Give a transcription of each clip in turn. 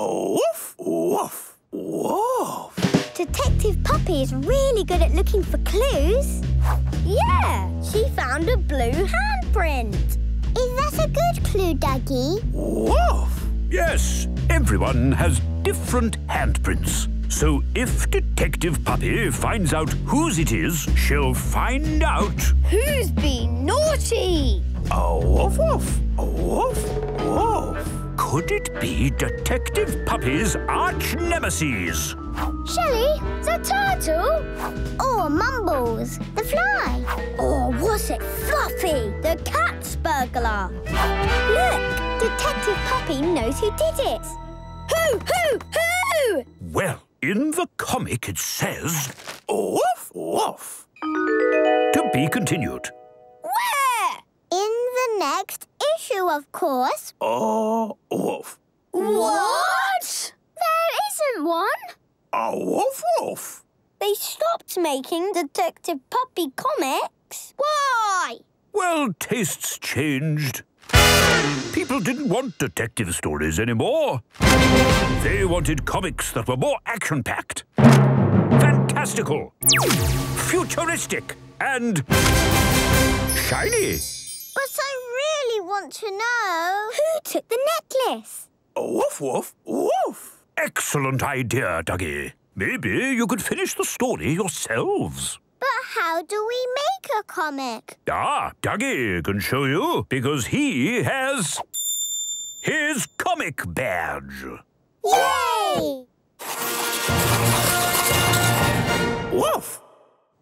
Woof, woof, woof. Detective Puppy is really good at looking for clues. Yeah, she found a blue handprint. Is that a good clue, Duggee? Woof. Yes, everyone has different handprints. So if Detective Puppy finds out whose it is, she'll find out. Who's been naughty? A woof, woof, a woof, woof. Could be Detective Puppy's arch nemesis? Shelley, the turtle? Or Mumbles, the fly? Or was it Fluffy, the cat's burglar? Look, Detective Puppy knows who did it. Who, who, who? Well, in the comic it says Woof, woof. to be continued. Where? In the next issue, of course. A woof. What? There isn't one. A woof, woof. They stopped making Detective Puppy comics. Why? Well, tastes changed. People didn't want detective stories anymore. They wanted comics that were more action-packed, fantastical, futuristic, and shiny. But I want to know... Who took the necklace? A woof, woof, woof. Excellent idea, Duggee. Maybe you could finish the story yourselves. But how do we make a comic? Ah, Duggee can show you because he has his comic badge. Yay! Woof.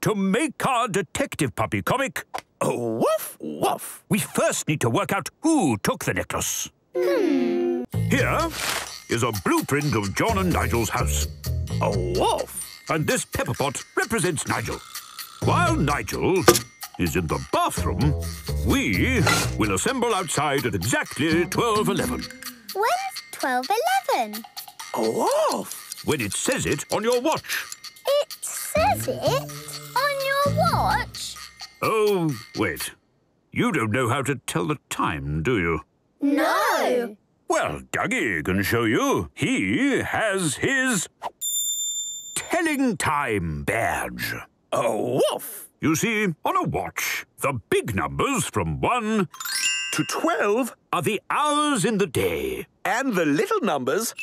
To make our detective puppy comic, A woof, woof. we first need to work out who took the necklace. Hmm. Here is a blueprint of John and Nigel's house. A woof. And this pepper pot represents Nigel. While Nigel is in the bathroom, we will assemble outside at exactly 12.11, When's 12.11? A woof. when it says it on your watch. It says it on your watch. Oh, wait. You don't know how to tell the time, do you? No. Well, Duggee can show you. He has his telling time badge. A woof. You see, on a watch, the big numbers from 1 To 12 are the hours in the day, and the little numbers.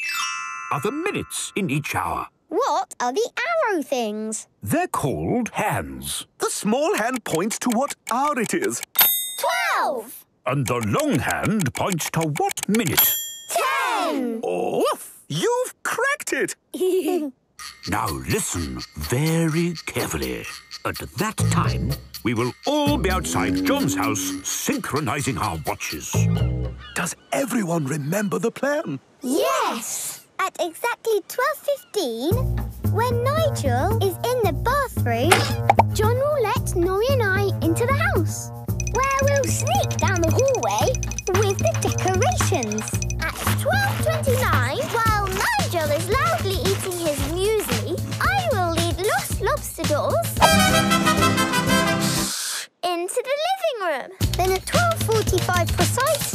are the minutes in each hour. What are the arrow things? They're called hands. The small hand points to what hour it is. 12. And the long hand points to what minute. 10. Woof. You've cracked it. Now listen very carefully. At that time, we will all be outside John's house synchronizing our watches. Does everyone remember the plan? yes. At exactly 12.15, when Nigel is in the bathroom, John will let Norrie and I into the house, where we'll sneak down the hallway with the decorations. At 12.29, while Nigel is loudly eating his muesli, I will lead Lost Lobster Dolls into the living room. Then at 12.45 precisely,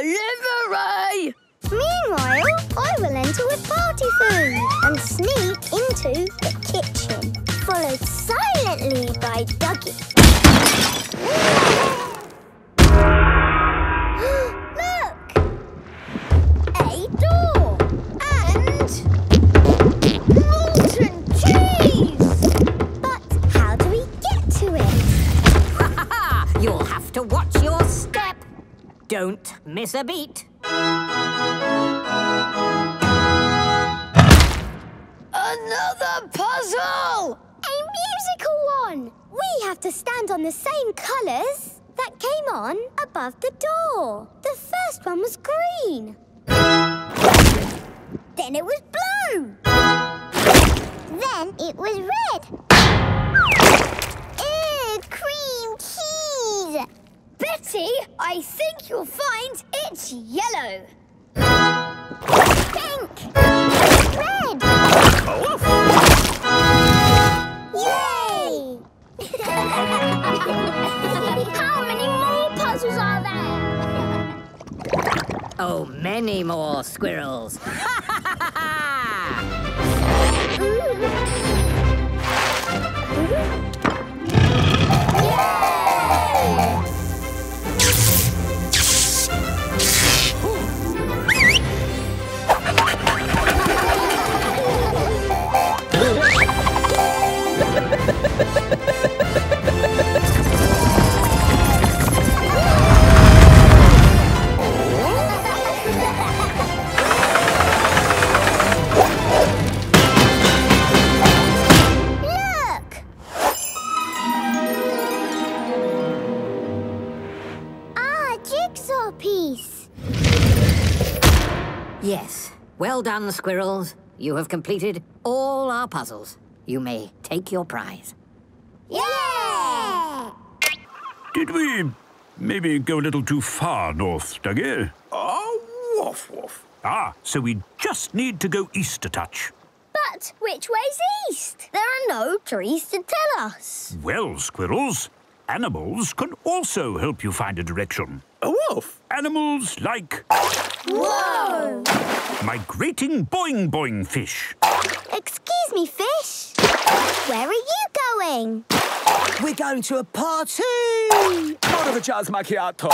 Delivery. Meanwhile, I will enter with party food and sneak into the kitchen, followed silently by Duggee. Miss a beat. Another puzzle! A musical one! We have to stand on the same colours that came on above the door. The first one was green. Then it was blue. Then it was red. Betty, I think you'll find it's yellow. Pink! Red! Yay! How many more puzzles are there? Oh, many more squirrels. Well done, squirrels. You have completed all our puzzles. You may take your prize. Yeah! Did we maybe go a little too far north, Duggee? Oh, woof, woof. Ah, so we just need to go east a touch. But which way's east? There are no trees to tell us. Well, squirrels, animals can also help you find a direction. A woof. Animals like Whoa! migrating boing boing fish. Excuse me, fish. Where are you going? We're going to a party. Part of a jazz macchiato.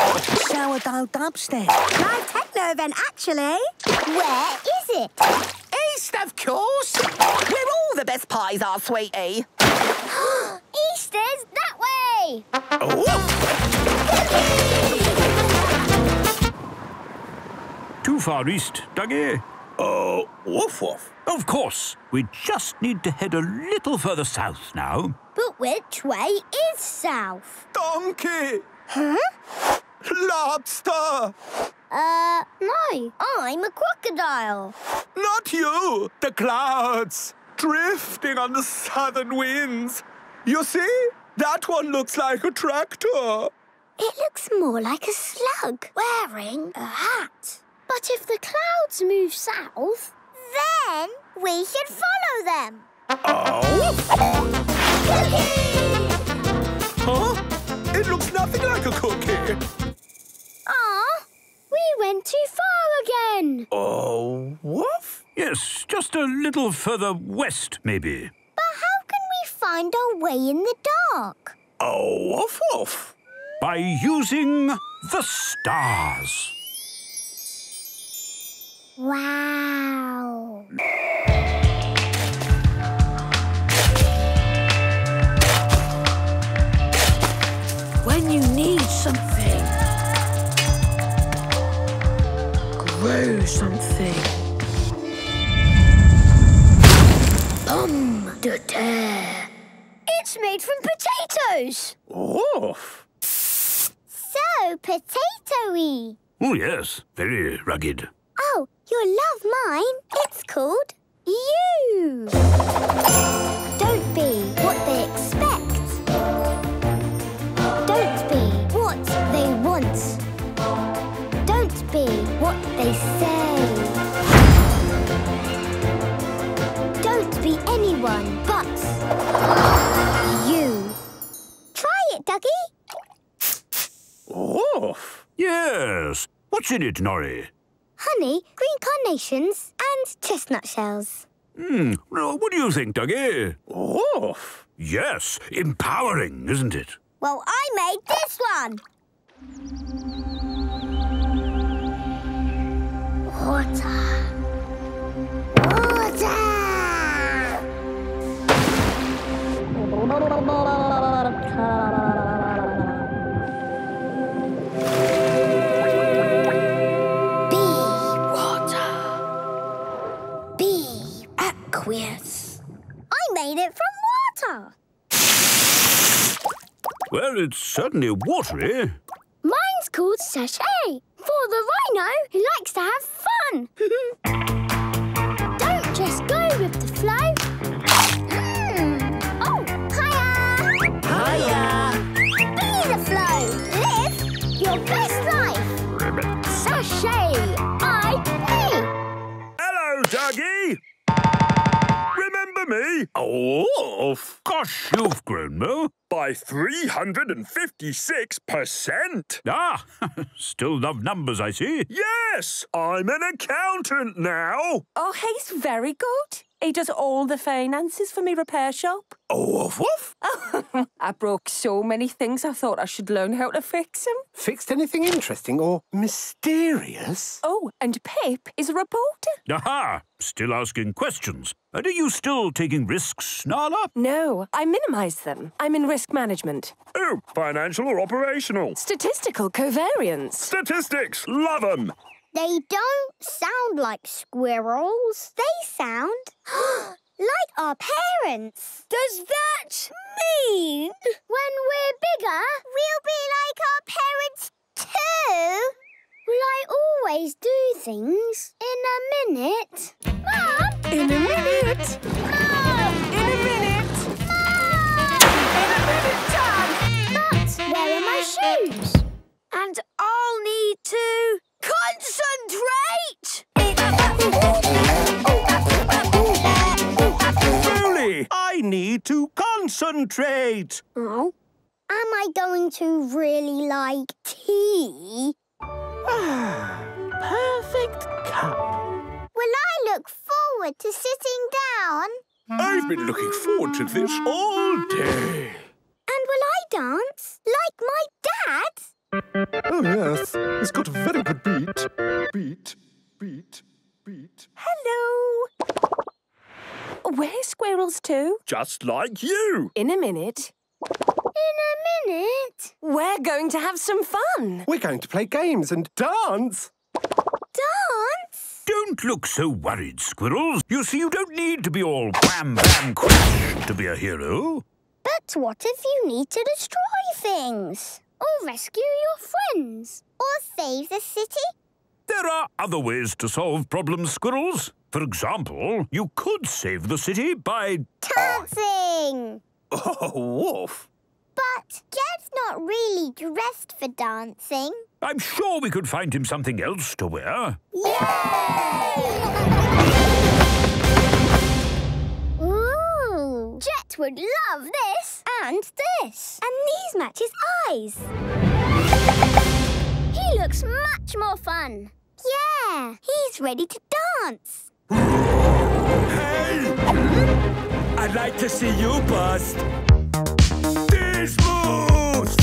Sourdough dubstep. Live techno event, actually. Where is it? East, of course. Where all the best pies are, sweetie. East is that way. Oh. A Too far east, Duggee? Oh, woof, woof. Of course. We just need to head a little further south now. But which way is south? Donkey. Huh? Lobster. Uh, no. I'm a crocodile. Not you. The clouds. Drifting on the southern winds. You see? That one looks like a tractor. It looks more like a slug wearing a hat. But if the clouds move south, then we should follow them. Oh! huh? It looks nothing like a cookie. Ah, we went too far again. Oh, woof. Yes, just a little further west, maybe. But how can we find our way in the dark? Oh, woof, woof. By using the stars. Wow. When you need something, grow something. Pomme de terre. It's made from potatoes. Woof. So potatoey. Oh, yes, very rugged. Oh, you'll love mine. It's called you. Don't be what they expect. Don't be what they want. Don't be what they say. Don't be anyone but you. Try it, Duggee. Woof. Yes. What's in it, Norrie? Honey, green carnations, and chestnut shells. Hmm, well, what do you think, Duggee? Woof. Yes, empowering, isn't it? Well, I made this one. Water. Water. Well, it's certainly watery. Mine's called Sachet, for the rhino who likes to have fun. Don't just go with the flow. Mm. Oh, hiya! Hiya! Be the flow. Live your best life. Sachet, I be. Hello, Duggee! Remember me? Oh, Wolf! Gosh, you've grown, Mo. By 356%! Ah, still love numbers, I see. Yes! I'm an accountant now! Oh, he's very good. He does all the finances for me repair shop. Oh, woof woof! I broke so many things I thought I should learn how to fix them. Fixed anything interesting or mysterious? Oh, and Pip is a reporter. Aha! Still asking questions. And are you still taking risks, Nala? No, I minimise them. I'm in risk management. Oh, financial or operational? Statistical covariance. Statistics! Love 'em! They don't sound like squirrels. They sound like our parents. Does that mean when we're bigger, we'll be like our parents too? Will I always do things in a minute? Mum! In a minute. Shoes? And I'll need to concentrate! Truly, I need to concentrate. Oh. Am I going to really like tea? Perfect cup. Will I look forward to sitting down? I've been looking forward to this all day. And will I dance like my dad? Oh, yes. He's got a very good beat. Beat, beat, beat. Hello. We're squirrels too. Just like you! In a minute. In a minute. We're going to have some fun. We're going to play games and dance. Dance? Don't look so worried, Squirrels. You see, you don't need to be all wham bam crash to be a hero. But what if you need to destroy things? Or rescue your friends? Or save the city? There are other ways to solve problems, Squirrels. For example, you could save the city by... Dancing! Oh, Wolf! But Jed's not really dressed for dancing. I'm sure we could find him something else to wear. Ooh! Would love this and this. And these match his eyes. He looks much more fun. Yeah, he's ready to dance. Hey! I'd like to see you bust. This moves!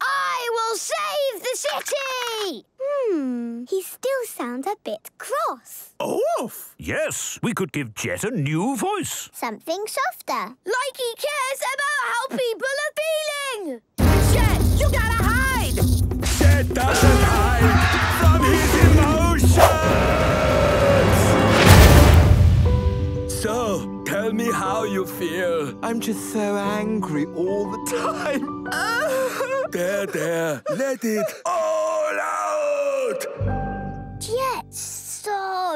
I will save the city! Hmm, he still sounds a bit cross. Oh, Wolf! Yes, we could give Jet a new voice. Something softer. Like he cares about how people are feeling! Jet, you gotta hide! Jet doesn't hide from his emotions! So, tell me how you feel. I'm just so angry all the time. There, there, let it all oh,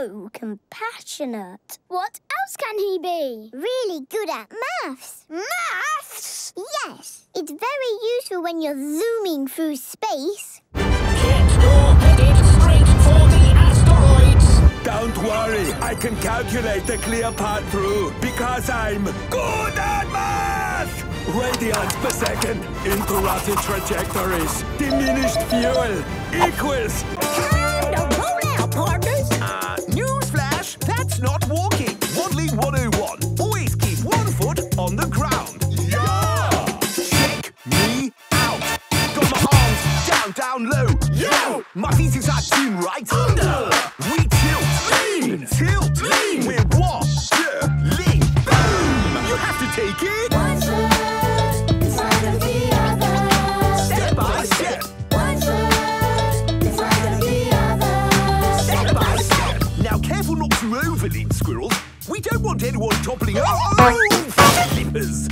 so compassionate. What else can he be? Really good at maths. Maths? Yes. It's very useful when you're zooming through space. Kids, headed straight for the asteroids. Don't worry, I can calculate the clear path through because I'm good at math! Radians per second, interrupted trajectories, diminished fuel equals. Down, down low. Yo! My feet inside tune right. Under. We tilt. Lean. Tilt. Lean. We're waddling. Boom! You have to take it. Step by step. Step by step. Now, careful not to overlean, squirrels. We don't want anyone toppling over. Slippers.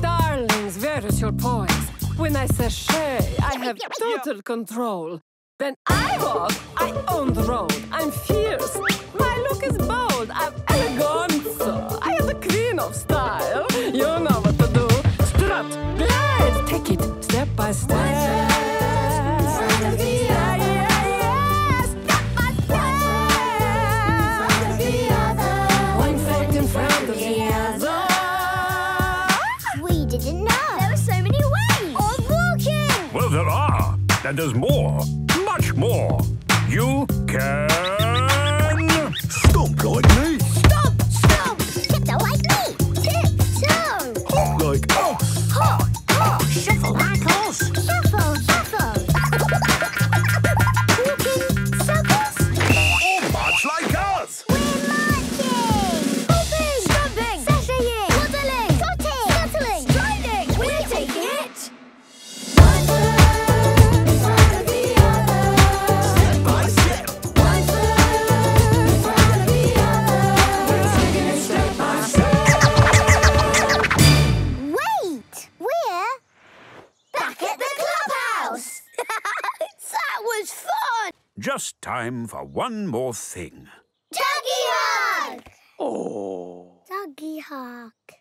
Darlings, where is your poise? When I sashay, I have total control. Then I walk, I own the road. I'm fierce, my look is bold. I'm elegant, I am the queen of style. You know what to do. Strut, glide, take it step by step. didn't know. that does more, much more. You can. time for one more thing. Duggee Hug! Oh. Tuggy Hawk.